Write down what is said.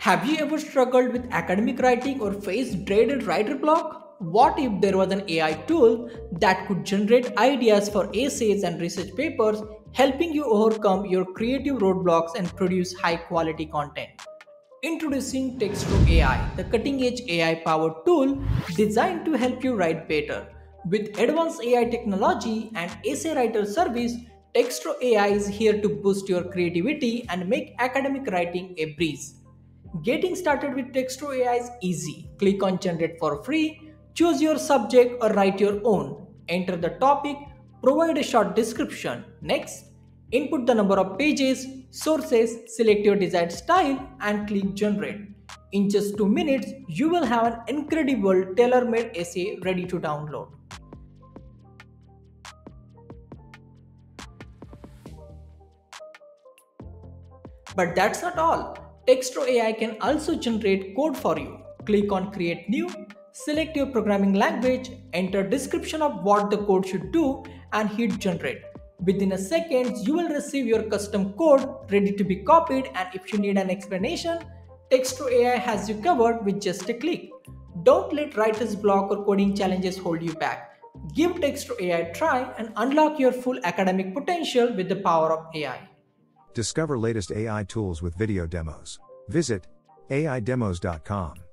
Have you ever struggled with academic writing or faced dreaded writer block? What if there was an AI tool that could generate ideas for essays and research papers, helping you overcome your creative roadblocks and produce high quality content? Introducing Textero AI, the cutting edge AI powered tool designed to help you write better. With advanced AI technology and essay writer service, Textero AI is here to boost your creativity and make academic writing a breeze. Getting started with Textero AI is easy. Click on generate for free, choose your subject or write your own. Enter the topic, provide a short description. Next, Input the number of pages, sources, select your desired style and click generate. In just 2 minutes, you will have an incredible tailor-made essay ready to download. But that's not all. Textero AI can also generate code for you. Click on create new, select your programming language, enter description of what the code should do and hit generate. Within a second, you will receive your custom code ready to be copied and if you need an explanation, Textero AI has you covered with just a click. Don't let writer's block or coding challenges hold you back. Give Textero AI a try and unlock your full academic potential with the power of AI. Discover latest AI tools with video demos. Visit aidemos.com.